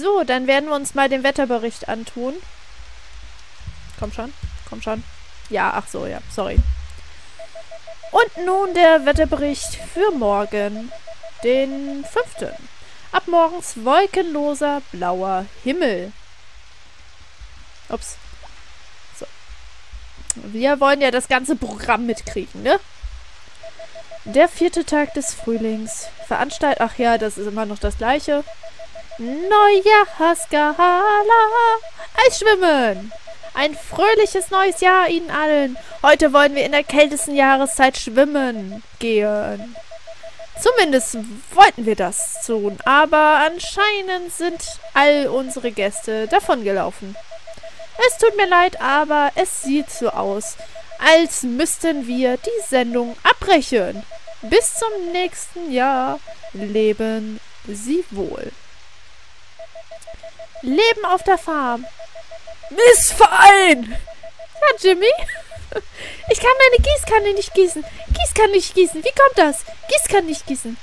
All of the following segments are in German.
So, dann werden wir uns mal den Wetterbericht antun. Komm schon, komm schon. Ja, ach so, ja, sorry. Und nun der Wetterbericht für morgen, den 5. Ab morgens wolkenloser blauer Himmel. Ups. So. Wir wollen ja das ganze Programm mitkriegen, ne? Der vierte Tag des Frühlings. Veranstalt, ach ja, das ist immer noch das gleiche. Neujahrsgala. Eisschwimmen. Ein fröhliches neues Jahr Ihnen allen. Heute wollen wir in der kältesten Jahreszeit schwimmen gehen. Zumindest wollten wir das tun, aber anscheinend sind all unsere Gäste davongelaufen. Es tut mir leid, aber es sieht so aus, als müssten wir die Sendung abbrechen. Bis zum nächsten Jahr. Leben Sie wohl. Leben auf der Farm. Missverein! Ja, Jimmy? Ich kann meine Gießkanne nicht gießen. Gießkanne nicht gießen. Wie kommt das? Gießkanne nicht gießen.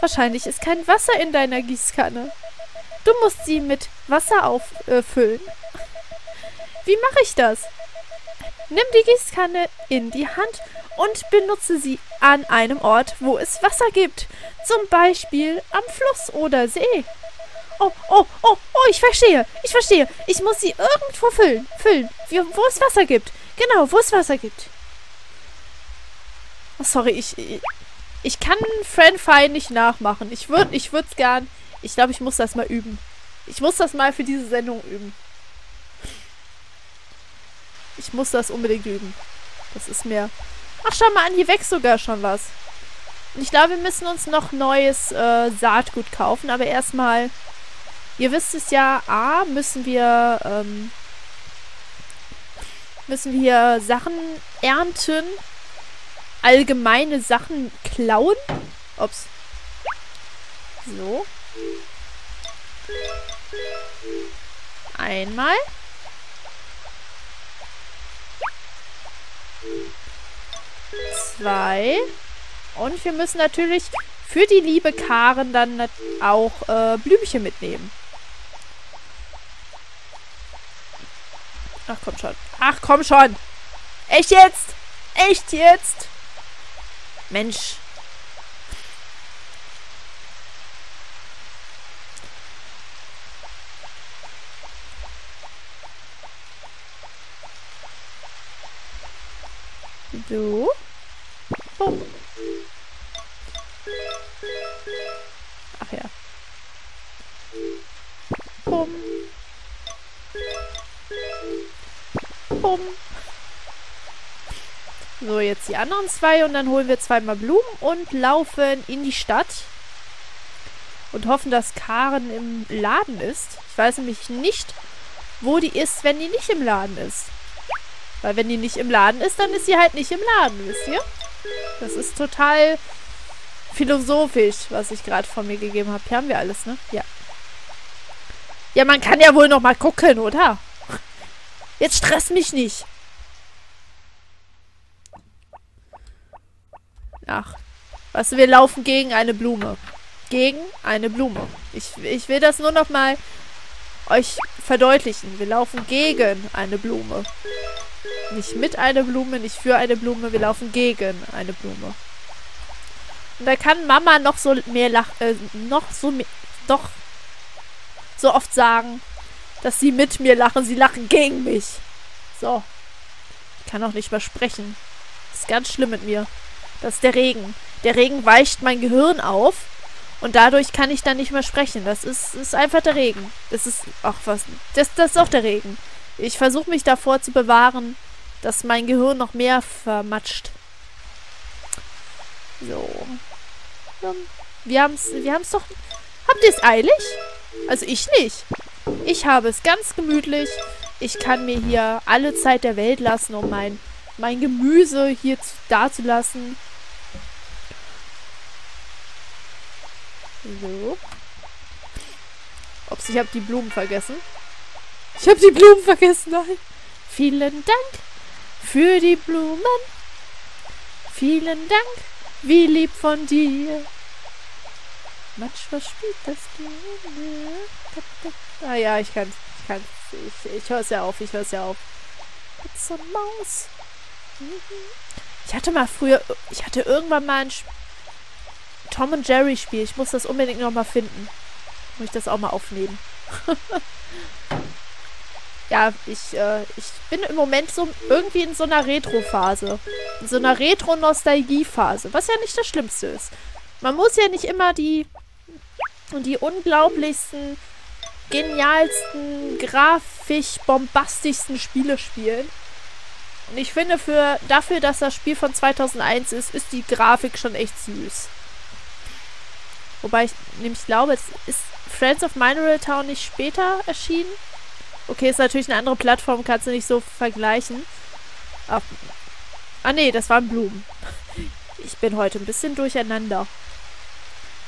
Wahrscheinlich ist kein Wasser in deiner Gießkanne. Du musst sie mit Wasser auffüllen. Äh, Wie mache ich das? Nimm die Gießkanne in die Hand und benutze sie an einem Ort, wo es Wasser gibt. Zum Beispiel am Fluss oder See. Oh, oh, oh, oh, ich verstehe. Ich verstehe. Ich muss sie irgendwo füllen. Füllen. Wo es Wasser gibt. Genau, wo es Wasser gibt. Oh, sorry, ich, ich, kann Friend Fire nicht nachmachen. Ich würde ich es gern. Ich glaube, ich muss das mal üben. Ich muss das mal für diese Sendung üben. Ich muss das unbedingt üben. Das ist mir... Ach, schau mal an, hier wächst sogar schon was. Und ich glaube, wir müssen uns noch neues äh, Saatgut kaufen. Aber erstmal Ihr wisst es ja, A, müssen wir, ähm, müssen wir Sachen ernten, allgemeine Sachen klauen. Ups. So. Einmal. Zwei. Und wir müssen natürlich für die liebe Karen dann auch äh, Blümchen mitnehmen. Ach, komm schon. Ach, komm schon. Echt jetzt? Echt jetzt? Mensch. So. Oh. Jetzt die anderen zwei und dann holen wir zweimal Blumen und laufen in die Stadt. Und hoffen, dass Karen im Laden ist. Ich weiß nämlich nicht, wo die ist, wenn die nicht im Laden ist. Weil wenn die nicht im Laden ist, dann ist sie halt nicht im Laden, wisst ihr? Das ist total philosophisch, was ich gerade von mir gegeben habe. Hier haben wir alles, ne? Ja. Ja, man kann ja wohl noch mal gucken, oder? Jetzt stress mich nicht. Ach. Weißt du, wir laufen gegen eine Blume. Gegen eine Blume. Ich, ich will das nur noch mal euch verdeutlichen. Wir laufen gegen eine Blume. Nicht mit einer Blume, nicht für eine Blume. Wir laufen gegen eine Blume. Und da kann Mama noch so mehr lach, äh, noch so mehr, doch so oft sagen, dass sie mit mir lachen. Sie lachen gegen mich. So. Ich kann auch nicht mehr sprechen. Ist ganz schlimm mit mir. Das ist der Regen. Der Regen weicht mein Gehirn auf. Und dadurch kann ich dann nicht mehr sprechen. Das ist, ist einfach der Regen. Das ist, ach was, das, das ist auch der Regen. Ich versuche mich davor zu bewahren, dass mein Gehirn noch mehr vermatscht. So. Wir haben es wir haben's doch... Habt ihr es eilig? Also ich nicht. Ich habe es ganz gemütlich. Ich kann mir hier alle Zeit der Welt lassen, um mein, mein Gemüse hier zu, dazulassen. So. Ups, ich habe die Blumen vergessen. Ich habe die Blumen vergessen, nein. Vielen Dank für die Blumen. Vielen Dank, wie lieb von dir. Manchmal spielt das Dinge. Ah ja, ich kann Ich kann's. Ich, ich höre es ja auf. Ich höre es ja auf. Katze und Maus. Ich hatte mal früher... Ich hatte irgendwann mal ein Sp Tom und Jerry Spiel. Ich muss das unbedingt nochmal finden. Muss ich das auch mal aufnehmen. ja, ich, äh, ich bin im Moment so irgendwie in so einer Retro-Phase. In so einer Retro-Nostalgie-Phase. Was ja nicht das Schlimmste ist. Man muss ja nicht immer die, die unglaublichsten, genialsten, grafisch bombastischsten Spiele spielen. Und ich finde, für dafür, dass das Spiel von 2001 ist, ist die Grafik schon echt süß. Wobei ich nämlich glaube, es ist Friends of Mineral Town nicht später erschienen. Okay, ist natürlich eine andere Plattform, kannst du nicht so vergleichen. Ach, ah nee, das waren Blumen. Ich bin heute ein bisschen durcheinander.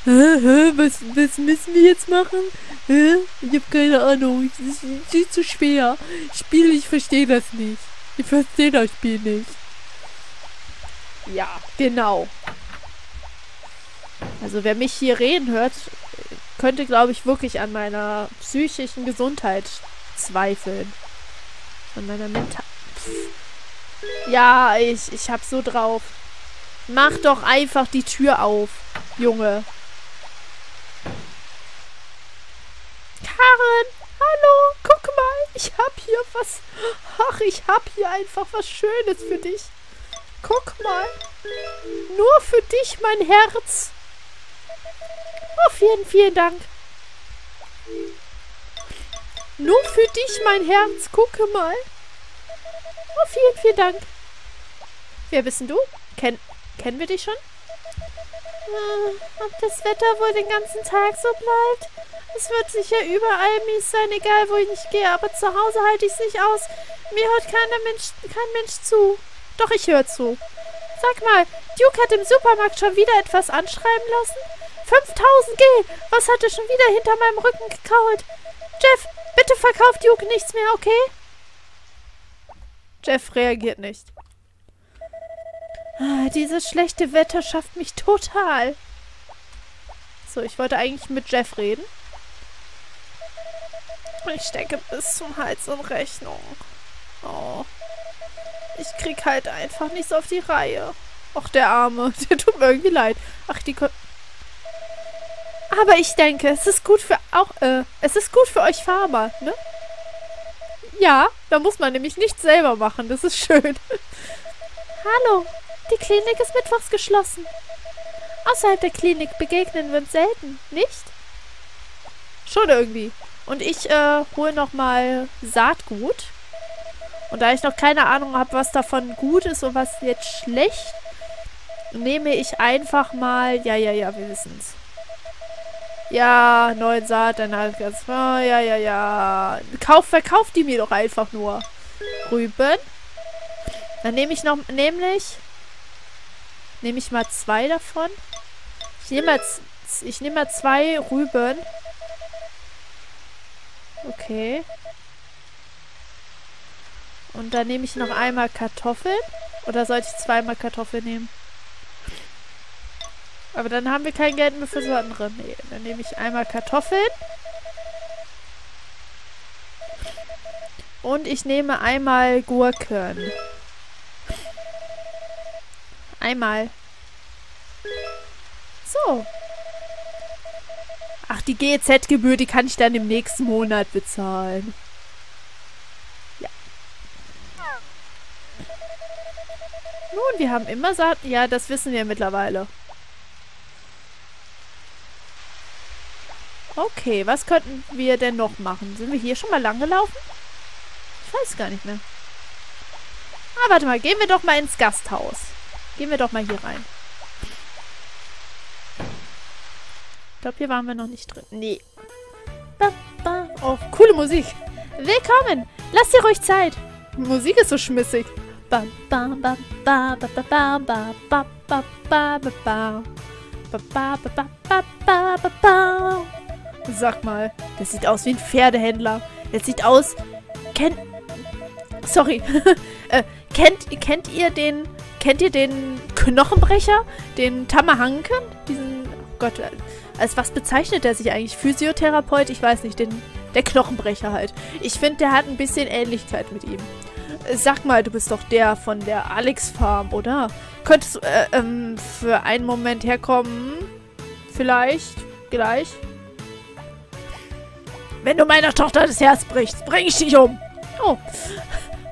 Hä, hä, was, was müssen wir jetzt machen? Hä? Ich habe keine Ahnung. Es ist viel zu schwer. Spiel, ich verstehe das nicht. Ich verstehe das Spiel nicht. Ja, genau. Also wer mich hier reden hört, könnte, glaube ich, wirklich an meiner psychischen Gesundheit zweifeln. An meiner Mental... Ja, ich, ich hab so drauf. Mach doch einfach die Tür auf, Junge. Karen, hallo, guck mal, ich hab hier was. Ach, ich hab hier einfach was Schönes für dich. Guck mal. Nur für dich, mein Herz. Oh, vielen, vielen Dank. Nur für dich, mein Herz. Gucke mal. Oh, vielen, vielen Dank. Wer bist denn du? Ken kennen wir dich schon? Äh, ob das Wetter wohl den ganzen Tag so bleibt? Es wird sicher überall mies sein, egal wo ich gehe, aber zu Hause halte ich es nicht aus. Mir hört Mensch, kein Mensch zu. Doch ich höre zu. Sag mal, Duke hat im Supermarkt schon wieder etwas anschreiben lassen? 5000 G! Was hat er schon wieder hinter meinem Rücken gekaut? Jeff, bitte verkauf Duke nichts mehr, okay? Jeff reagiert nicht. Ah, dieses schlechte Wetter schafft mich total. So, ich wollte eigentlich mit Jeff reden. Ich stecke bis zum Hals in Rechnung. Oh. Ich krieg halt einfach nichts auf die Reihe. Ach, der Arme. Der tut mir irgendwie leid. Ach, die... Aber ich denke, es ist gut für auch, äh, es ist gut für euch Farmer, ne? Ja, da muss man nämlich nichts selber machen. Das ist schön. Hallo, die Klinik ist mittwochs geschlossen. Außerhalb der Klinik begegnen wir uns selten, nicht? Schon irgendwie. Und ich äh, hole nochmal Saatgut. Und da ich noch keine Ahnung habe, was davon gut ist und was jetzt schlecht, nehme ich einfach mal... Ja, ja, ja, wir wissen es. Ja, neuen Saat, dann halt ganz... Oh, ja, ja, ja. Kauf, verkauf die mir doch einfach nur. Rüben. Dann nehme ich noch... Nämlich... Nehme ich mal zwei davon. Ich nehme mal... Ich nehme mal zwei Rüben. Okay. Und dann nehme ich noch einmal Kartoffeln. Oder sollte ich zweimal Kartoffeln nehmen? Aber dann haben wir kein Geld mehr für so andere. Nee, dann nehme ich einmal Kartoffeln. Und ich nehme einmal Gurken. Einmal. So. Ach, die GEZ-Gebühr, die kann ich dann im nächsten Monat bezahlen. Ja. Nun, wir haben immer Saat... Ja, das wissen wir mittlerweile. Okay, was könnten wir denn noch machen? Sind wir hier schon mal lang gelaufen? Ich weiß gar nicht mehr. Ah, warte mal. Gehen wir doch mal ins Gasthaus. Gehen wir doch mal hier rein. Ich glaube, hier waren wir noch nicht drin. Nee. Oh, coole Musik. Willkommen. Lass dir ruhig Zeit. Musik ist so schmissig. Sag mal, das sieht aus wie ein Pferdehändler. Das sieht aus... Kennt... Sorry. äh, kennt, kennt ihr den... Kennt ihr den Knochenbrecher? Den Tamahanken? Diesen... Oh Gott, Als was bezeichnet er sich eigentlich? Physiotherapeut? Ich weiß nicht, den, der Knochenbrecher halt. Ich finde, der hat ein bisschen Ähnlichkeit mit ihm. Äh, Sag mal, du bist doch der von der Alex Farm, oder? Könntest du äh, ähm, für einen Moment herkommen? Vielleicht? Gleich? Wenn du meiner Tochter das Herz brichst, bring ich dich um. Oh.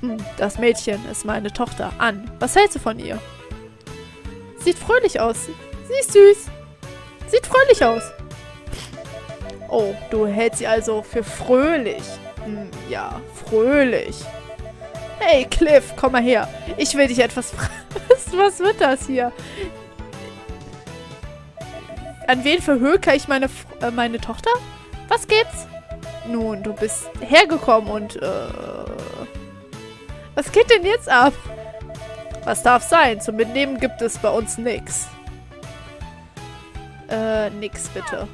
Hm, das Mädchen ist meine Tochter. An. Was hältst du von ihr? Sieht fröhlich aus. Sie ist süß. Sieht fröhlich aus. Oh, du hältst sie also für fröhlich. Hm, ja, fröhlich. Hey, Cliff, komm mal her. Ich will dich etwas fragen. Was, wird das hier? An wen verhöker ich meine, äh, meine Tochter? Was gibt's? Nun, du bist hergekommen und, äh... Was geht denn jetzt ab? Was darf sein? Zum Mitnehmen gibt es bei uns nix. Äh, nix bitte.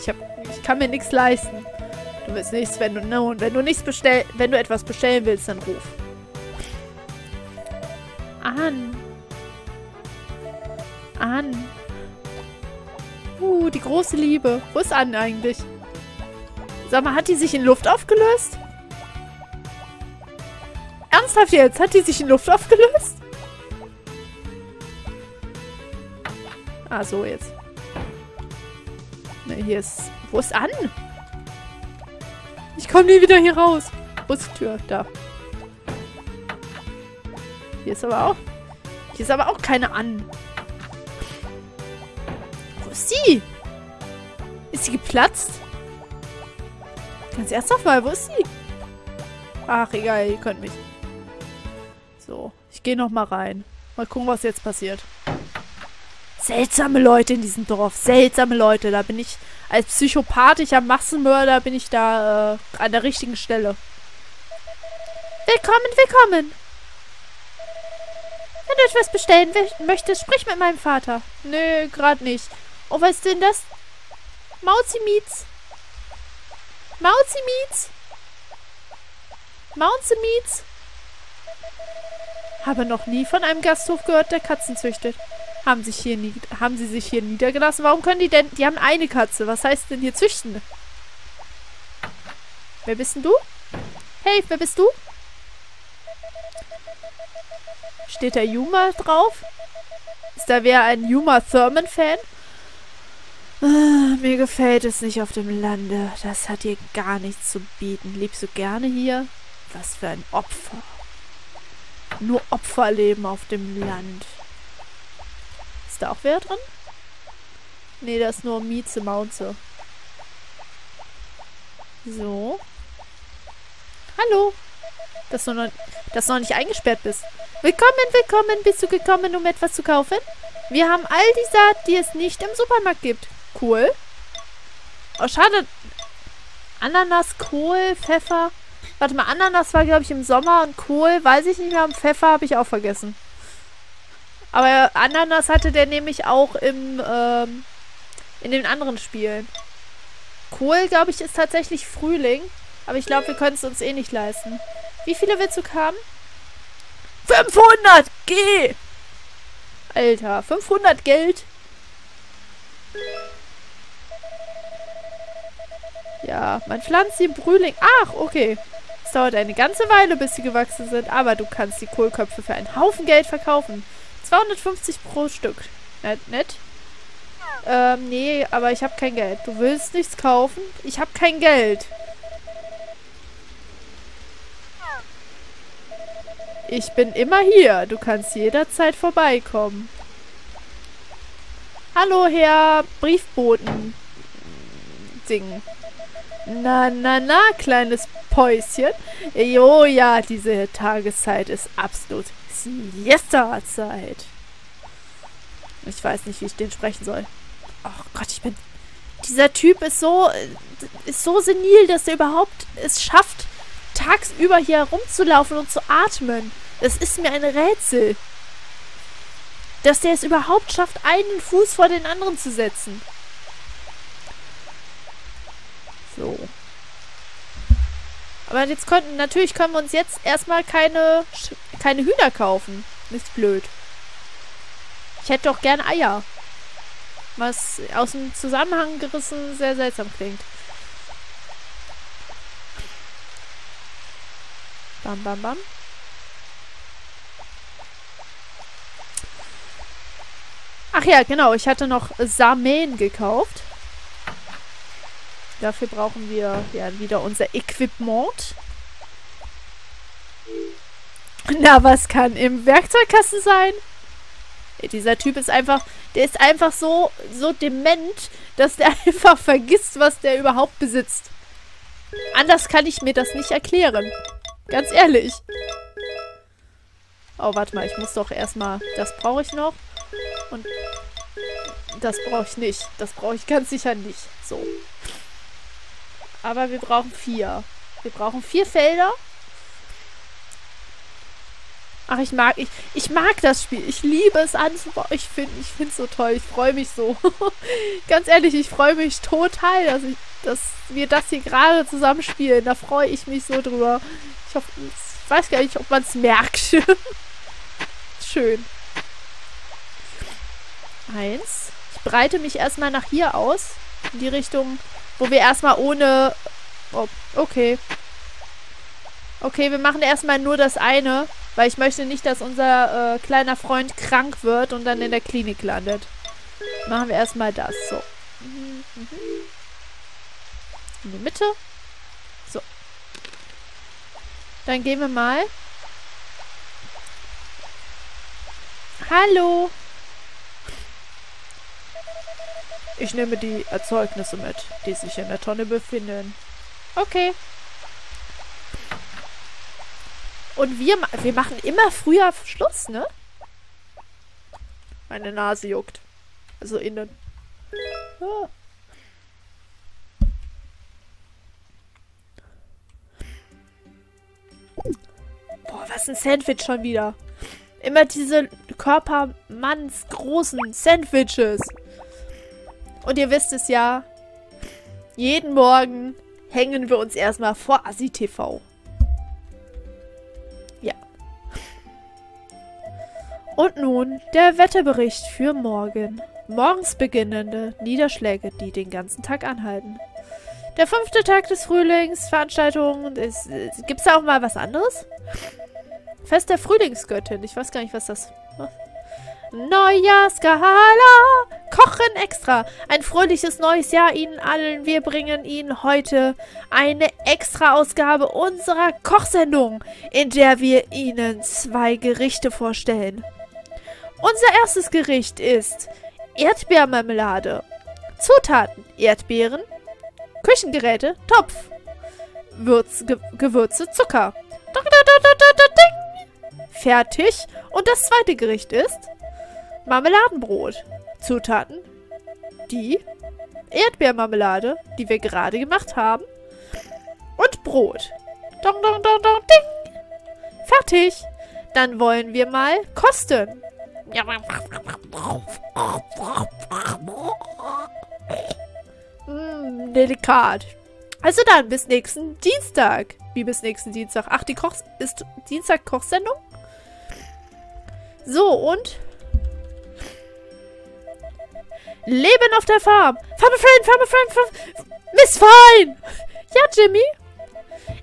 Ich hab, ich kann mir nichts leisten. Du willst nichts, wenn du, nun, wenn du nichts bestell, wenn du etwas bestellen willst, dann ruf. An. An. Uh, die große Liebe. Wo ist An eigentlich? Sag mal, hat die sich in Luft aufgelöst? Ernsthaft jetzt? Hat die sich in Luft aufgelöst? Ah, so jetzt. Ne, hier ist... Wo ist An? Ich komme nie wieder hier raus. Wo ist die Tür? Da. Hier ist aber auch... Hier ist aber auch keine An. Wo ist sie? Ist sie geplatzt? Ganz ernsthaft mal, wo ist sie? Ach, egal, ihr könnt mich. So, ich gehe noch mal rein. Mal gucken, was jetzt passiert. Seltsame Leute in diesem Dorf. Seltsame Leute. Da bin ich als psychopathischer Massenmörder bin ich da äh, an der richtigen Stelle. Willkommen, willkommen. Wenn du etwas bestellen möchtest, sprich mit meinem Vater. Nö, gerade nicht. Oh, was ist denn das? Mauzi Meets. Mauzi Meets. Mauzi Meets. Habe noch nie von einem Gasthof gehört, der Katzen züchtet. Haben, sich hier nie, haben sie sich hier niedergelassen? Warum können die denn... Die haben eine Katze. Was heißt denn hier züchten? Wer bist denn du? Hey, wer bist du? Steht da Yuma drauf? Ist da wer ein Yuma Thurman-Fan? Ah, mir gefällt es nicht auf dem Lande. Das hat hier gar nichts zu bieten. Lebst du gerne hier? Was für ein Opfer. Nur Opfer leben auf dem Land. Ist da auch wer drin? Nee, da ist nur Mieze Maunze. So. Hallo. Dass du, noch, dass du noch nicht eingesperrt bist. Willkommen, willkommen. Bist du gekommen, um etwas zu kaufen? Wir haben all die Saat, die es nicht im Supermarkt gibt. Cool. Oh, schade. Ananas, Kohl, Pfeffer. Warte mal, Ananas war, glaube ich, im Sommer und Kohl, weiß ich nicht mehr. Und Pfeffer habe ich auch vergessen. Aber Ananas hatte der nämlich auch im, ähm, in den anderen Spielen. Kohl, glaube ich, ist tatsächlich Frühling. Aber ich glaube, wir können es uns eh nicht leisten. Wie viele willst du haben? 500! Geh! Alter, 500 Geld? Ja, man pflanzt sie im Frühling. Ach, okay. Es dauert eine ganze Weile, bis sie gewachsen sind, aber du kannst die Kohlköpfe für einen Haufen Geld verkaufen. 250 pro Stück. Nett, nett. Ähm, nee, aber ich habe kein Geld. Du willst nichts kaufen? Ich habe kein Geld. Ich bin immer hier. Du kannst jederzeit vorbeikommen. Hallo, Herr Briefboten. Ding. Na, na, na, kleines Päuschen. Jo, ja, diese Tageszeit ist absolut Siesta-Zeit. Ich weiß nicht, wie ich den sprechen soll. Ach Gott, ich bin... Dieser Typ ist so... ist so senil, dass er überhaupt es schafft, tagsüber hier herumzulaufen und zu atmen. Das ist mir ein Rätsel. Dass der es überhaupt schafft, einen Fuß vor den anderen zu setzen. So. Aber jetzt könnten, natürlich können wir uns jetzt erstmal keine, keine Hühner kaufen. Ist blöd. Ich hätte doch gern Eier. Was aus dem Zusammenhang gerissen sehr seltsam klingt. Bam, bam, bam. Ach ja, genau. Ich hatte noch Samen gekauft. Dafür brauchen wir ja wieder unser Equipment. Na, was kann im Werkzeugkasten sein? Dieser Typ ist einfach, der ist einfach so, so dement, dass der einfach vergisst, was der überhaupt besitzt. Anders kann ich mir das nicht erklären. Ganz ehrlich. Oh, warte mal, ich muss doch erstmal... Das brauche ich noch. Und das brauche ich nicht. Das brauche ich ganz sicher nicht. So. Aber wir brauchen vier. Wir brauchen vier Felder. Ach, ich mag, ich, ich mag das Spiel. Ich liebe es anzubauen. Ich finde ich es so toll. Ich freue mich so. Ganz ehrlich, ich freue mich total, dass, ich, dass wir das hier gerade zusammenspielen. Da freue ich mich so drüber. Ich, hoffe, ich weiß gar nicht, ob man es merkt. Schön. Eins. Ich breite mich erstmal nach hier aus. In die Richtung, wo wir erstmal ohne... Oh, okay. Okay, wir machen erstmal nur das eine. Weil ich möchte nicht, dass unser äh, kleiner Freund krank wird und dann in der Klinik landet. Machen wir erstmal das. So. In die Mitte. So. Dann gehen wir mal. Hallo. Ich nehme die Erzeugnisse mit, die sich in der Tonne befinden. Okay. Und wir, wir machen immer früher Schluss, ne? Meine Nase juckt. Also innen. Ah. Boah, was ein Sandwich schon wieder. Immer diese Körpermanns großen Sandwiches. Und ihr wisst es ja, jeden Morgen hängen wir uns erstmal vor Asi TV. Und nun der Wetterbericht für morgen. Morgens beginnende Niederschläge, die den ganzen Tag anhalten. Der fünfte Tag des Frühlings, Veranstaltungen, ist, gibt's da auch mal was anderes? Fest der Frühlingsgöttin, ich weiß gar nicht, was das... Neujahrsgala, Kochen extra. Ein fröhliches neues Jahr Ihnen allen. Wir bringen Ihnen heute eine Extra-Ausgabe unserer Kochsendung, in der wir Ihnen zwei Gerichte vorstellen. Unser erstes Gericht ist Erdbeermarmelade. Zutaten: Erdbeeren, Küchengeräte, Topf, Würz, Ge Gewürze, Zucker. Fertig. Und das zweite Gericht ist Marmeladenbrot. Zutaten: die Erdbeermarmelade, die wir gerade gemacht haben, und Brot. Dong, dong, dong, dong, ding. Fertig. Dann wollen wir mal kosten. Mm, delikat. Also dann, bis nächsten Dienstag. Wie bis nächsten Dienstag? Ach, die Koch ist Dienstag Kochsendung? So, und? Leben auf der Farm. Farm a friend, farm a friend, farm... Miss Fine! Ja, Jimmy?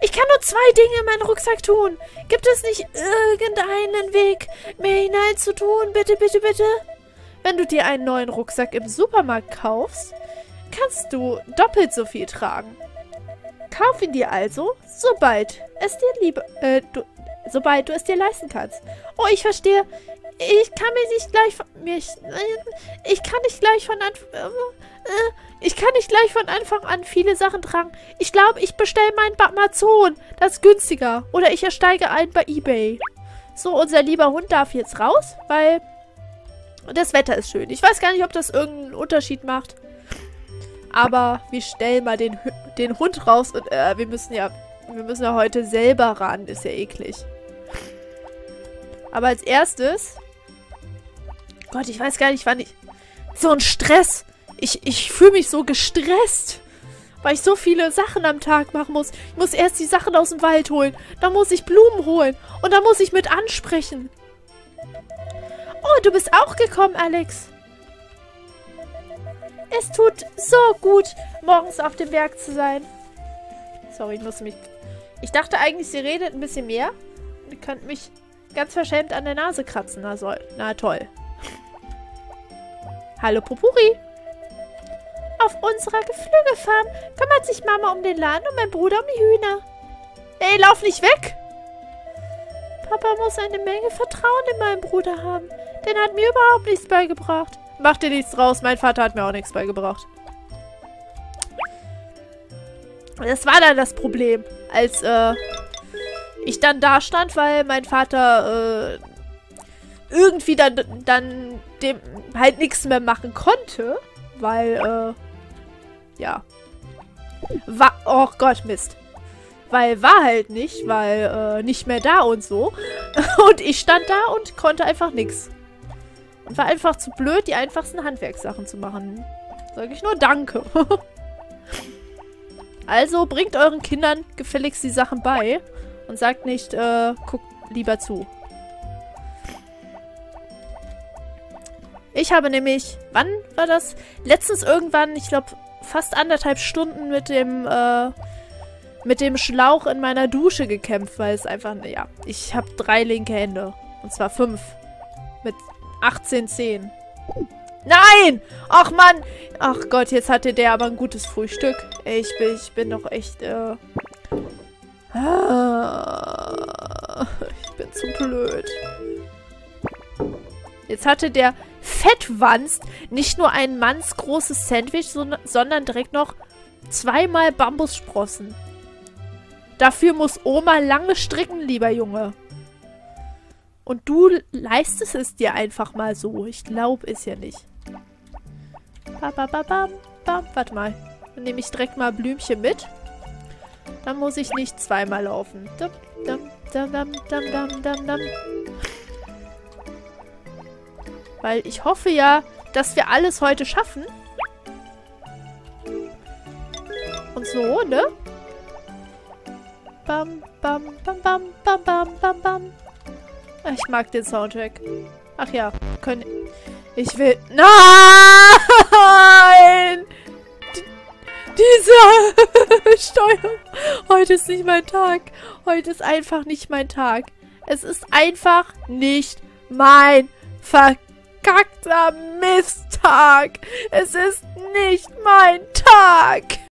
Ich kann nur zwei Dinge in meinen Rucksack tun. Gibt es nicht irgendeinen Weg, mehr hineinzutun? Bitte, bitte, bitte? Wenn du dir einen neuen Rucksack im Supermarkt kaufst, kannst du doppelt so viel tragen. Kauf ihn dir also, sobald es dir liebe, äh, du, sobald du es dir leisten kannst. Oh, ich verstehe. Ich kann mir nicht gleich von, mich, äh, ich kann nicht gleich von Anfang, äh, äh, ich kann nicht gleich von Anfang an viele Sachen tragen. Ich glaube, ich bestelle meinen Amazon. Das ist günstiger. Oder ich ersteige einen bei Ebay. So, unser lieber Hund darf jetzt raus, weil das Wetter ist schön. Ich weiß gar nicht, ob das irgendeinen Unterschied macht. Aber wir stellen mal den, den Hund raus und äh, wir müssen ja wir müssen ja heute selber ran. Ist ja eklig. Aber als erstes... Gott, ich weiß gar nicht, wann ich... So ein Stress. Ich, ich fühle mich so gestresst. Weil ich so viele Sachen am Tag machen muss. Ich muss erst die Sachen aus dem Wald holen. Dann muss ich Blumen holen. Und dann muss ich mit ansprechen. Oh, du bist auch gekommen, Alex. Es tut so gut, morgens auf dem Berg zu sein. Sorry, ich musste mich... Ich dachte eigentlich, sie redet ein bisschen mehr. Ihr könnt mich ganz verschämt an der Nase kratzen. Na, soll. Na toll. Hallo, Popuri. Auf unserer Geflügelfarm kümmert sich Mama um den Laden und mein Bruder um die Hühner. Ey, lauf nicht weg! Papa muss eine Menge Vertrauen in meinen Bruder haben. Den hat mir überhaupt nichts beigebracht. Mach dir nichts draus, mein Vater hat mir auch nichts beigebracht. Das war dann das Problem, als äh, ich dann da stand, weil mein Vater äh, irgendwie dann, dann dem halt nichts mehr machen konnte, weil, äh, ja. War, oh Gott, Mist. Weil war halt nicht, weil äh, nicht mehr da und so. Und ich stand da und konnte einfach nichts. Und war einfach zu blöd, die einfachsten Handwerkssachen zu machen. Sag ich nur Danke. also bringt euren Kindern gefälligst die Sachen bei und sagt nicht, äh, guckt lieber zu. Ich habe nämlich, wann war das? Letztens irgendwann, ich glaube, fast anderthalb Stunden mit dem, äh, mit dem Schlauch in meiner Dusche gekämpft, weil es einfach, ja, ich habe drei linke Hände. Und zwar fünf. Mit 18 Zehen. Nein! Ach Mann! Ach Gott, jetzt hatte der aber ein gutes Frühstück. Ich bin, ich bin doch echt, äh... Ah, ich bin zu blöd. Jetzt hatte der Fettwanst nicht nur ein mannsgroßes Sandwich, sondern direkt noch zweimal Bambussprossen. Dafür muss Oma lange stricken, lieber Junge. Und du leistest es dir einfach mal so. Ich glaube es ja nicht. Ba, ba, ba, bam, bam. Warte mal. Dann nehme ich direkt mal Blümchen mit. Dann muss ich nicht zweimal laufen. Dum, dum, dum, dum, dum, dum, dum, dum. Weil ich hoffe ja, dass wir alles heute schaffen. Und so, ne? Bam, bam, bam, bam, bam, bam, bam, bam. Ich mag den Soundtrack. Ach ja, können... Ich will... Nein! Diese Steuerung. Heute ist nicht mein Tag. Heute ist einfach nicht mein Tag. Es ist einfach nicht mein Verkehr verkackter Misttag. Es ist nicht mein Tag.